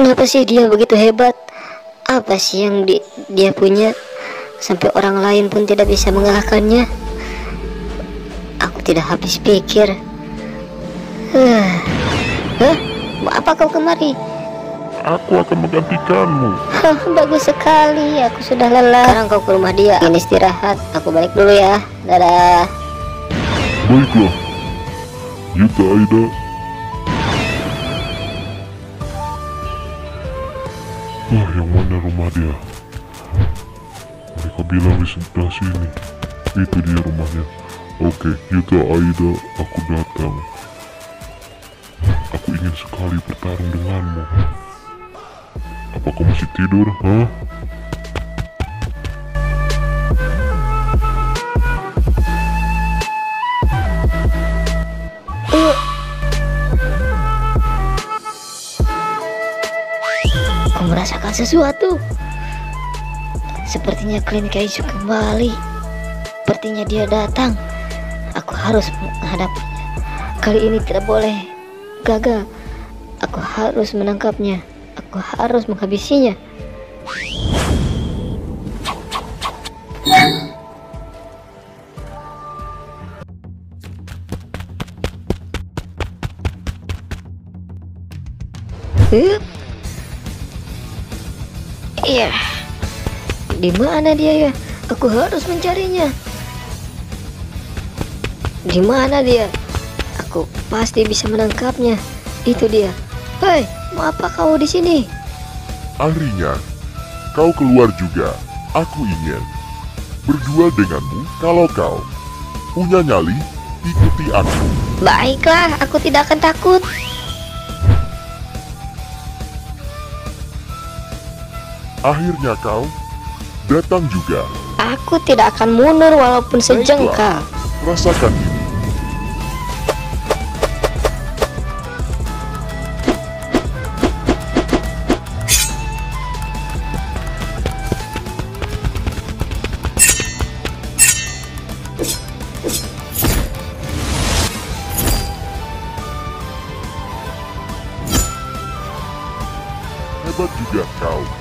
Kenapa sih dia begitu hebat? Apa sih yang di, dia punya sampai orang lain pun tidak bisa mengalahkannya? Aku tidak habis pikir. Huh. Hah? Apa kau kemari? Aku akan menggantikanmu. Bagus sekali. Aku sudah lelah. Sekarang kau ke rumah dia. Ini istirahat. Aku balik dulu ya. Dadah. Baiklah. Yuta Aida. Ah, yang mana rumah dia? Mereka bilang di sebelah sini. Itu dia rumahnya. Oke, Yuta Aida, aku datang. Aku ingin sekali bertarung denganmu. Apa kau masih tidur, hah? Aku merasakan sesuatu. Sepertinya Clint Kaisu kembali. Sepertinya dia datang. Aku harus menghadapinya. Kali ini tidak boleh gagal. Aku harus menangkapnya. Aku harus menghabisinya. Hup. Iya. Di mana dia ya? Aku harus mencarinya. Di mana dia? Aku pasti bisa menangkapnya. Itu dia. Hei, mau apa kau di sini? Akhirnya, kau keluar juga. Aku ingin berduel denganmu kalau kau punya nyali, ikuti aku. Baiklah, aku tidak akan takut. Akhirnya kau datang juga. Aku tidak akan mundur walaupun sejengkal. Rasakan ini. Hebat juga kau.